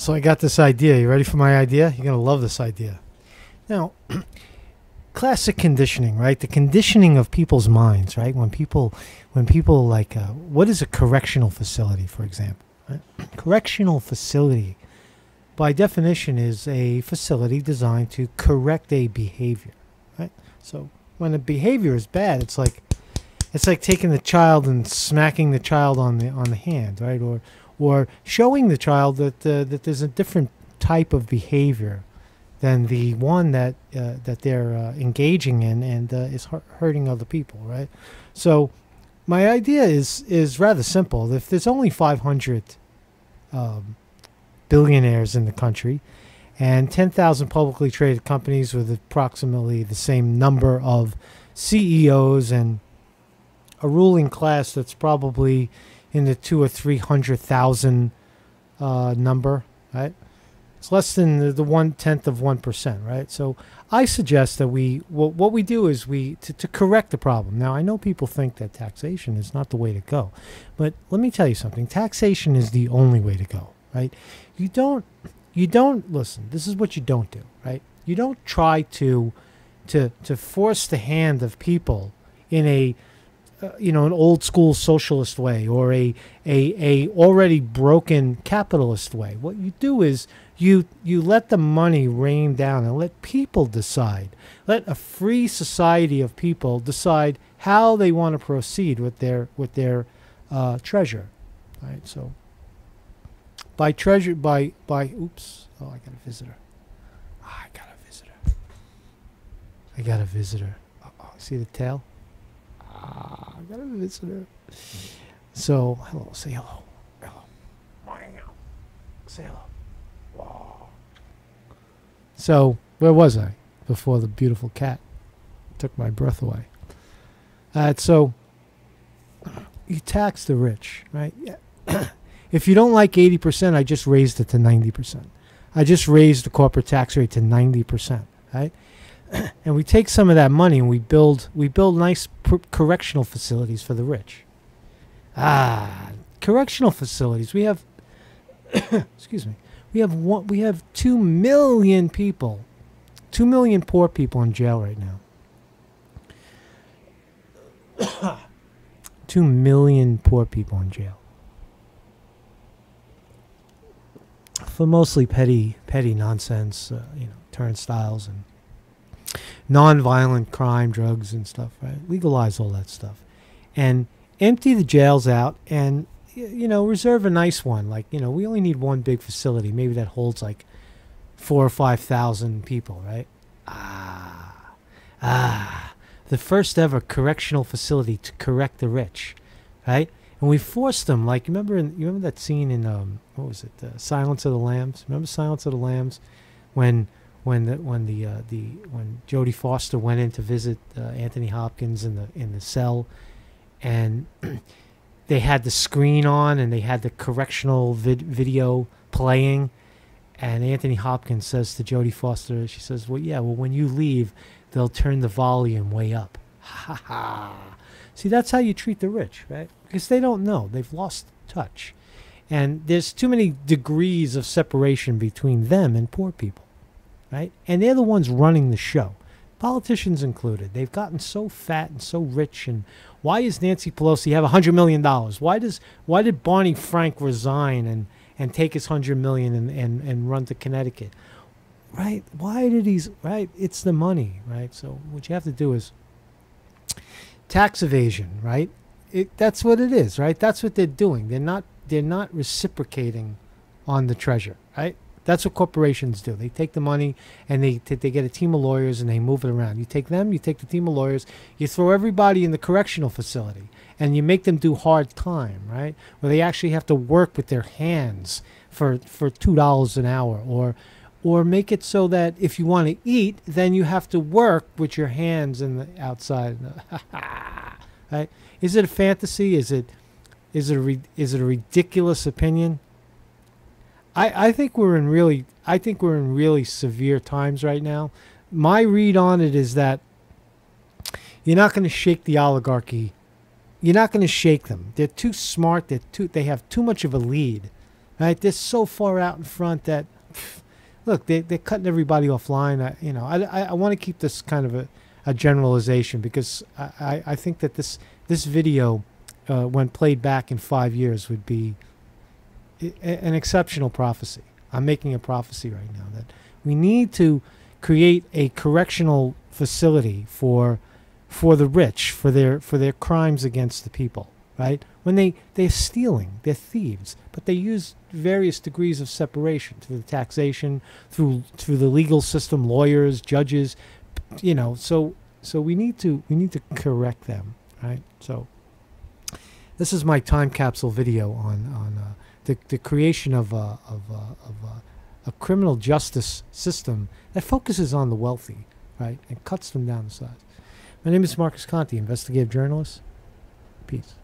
So I got this idea. You ready for my idea? You're going to love this idea. Now, classic conditioning, right? The conditioning of people's minds, right? When people, when people like, uh, what is a correctional facility, for example? Right? correctional facility, by definition, is a facility designed to correct a behavior, right? So when a behavior is bad, it's like, it's like taking the child and smacking the child on the on the hand, right? Or or showing the child that uh, that there's a different type of behavior than the one that uh, that they're uh, engaging in and uh, is hurting other people, right? So my idea is is rather simple. If there's only 500 um, billionaires in the country and 10,000 publicly traded companies with approximately the same number of CEOs and a ruling class that's probably in the two or three hundred thousand uh, number, right? It's less than the, the one tenth of one percent, right? So I suggest that we well, what we do is we to, to correct the problem. Now I know people think that taxation is not the way to go, but let me tell you something: taxation is the only way to go, right? You don't you don't listen. This is what you don't do, right? You don't try to to to force the hand of people in a uh, you know an old school socialist way or a, a a already broken capitalist way. What you do is you you let the money rain down and let people decide. Let a free society of people decide how they want to proceed with their with their uh, treasure. Right so by treasure by by oops. Oh i got a visitor. Oh, i got a visitor. I got a visitor. Oh, see the tail I got a visitor. So, hello, say hello. Hello. Morning. Say hello. Wow. So, where was I before the beautiful cat took my breath away? Uh, so, you tax the rich, right? Yeah. if you don't like 80%, I just raised it to 90%. I just raised the corporate tax rate to 90%, right? and we take some of that money and we build we build nice correctional facilities for the rich. Ah, correctional facilities. We have excuse me. We have one, we have 2 million people. 2 million poor people in jail right now. 2 million poor people in jail. For mostly petty petty nonsense, uh, you know, turnstiles and non-violent crime, drugs and stuff, right? Legalize all that stuff, and empty the jails out, and you know reserve a nice one. Like you know, we only need one big facility, maybe that holds like four or five thousand people, right? Ah, ah, the first ever correctional facility to correct the rich, right? And we forced them. Like remember, in, you remember that scene in um, what was it, uh, Silence of the Lambs? Remember Silence of the Lambs, when when the when the uh, the when Jodie Foster went in to visit uh, Anthony Hopkins in the in the cell, and they had the screen on and they had the correctional vid- video playing, and Anthony Hopkins says to Jodie Foster, she says, "Well, yeah, well, when you leave, they'll turn the volume way up." Ha ha! See, that's how you treat the rich, right? Because they don't know; they've lost touch, and there's too many degrees of separation between them and poor people right? And they're the ones running the show, politicians included. They've gotten so fat and so rich. And why is Nancy Pelosi have a hundred million dollars? Why does why did Barney Frank resign and and take his hundred million and, and and run to Connecticut? Right? Why did he? Right? It's the money, right? So what you have to do is tax evasion, right? It, that's what it is, right? That's what they're doing. They're not they're not reciprocating on the treasure, right? That's what corporations do. They take the money and they they get a team of lawyers and they move it around. You take them, you take the team of lawyers, you throw everybody in the correctional facility, and you make them do hard time, right? Where they actually have to work with their hands for for two dollars an hour, or or make it so that if you want to eat, then you have to work with your hands in the outside. right? Is it a fantasy? Is it is it a, is it a ridiculous opinion? I, I think we're in really I think we're in really severe times right now. My read on it is that you're not going to shake the oligarchy. You're not going to shake them. They're too smart. They're too they have too much of a lead, right? They're so far out in front that, look, they they're cutting everybody offline. I, you know, I I, I want to keep this kind of a, a generalization because I, I, I think that this this video, uh, when played back in five years, would be an exceptional prophecy. I'm making a prophecy right now that we need to create a correctional facility for for the rich for their for their crimes against the people right when they they're stealing they're thieves but they use various degrees of separation through the taxation through through the legal system lawyers judges you know so so we need to we need to correct them right so this is my time capsule video on on uh, the the creation of a of a, of a, a criminal justice system that focuses on the wealthy right and cuts them down to size. My name is Marcus Conte investigative journalist. Peace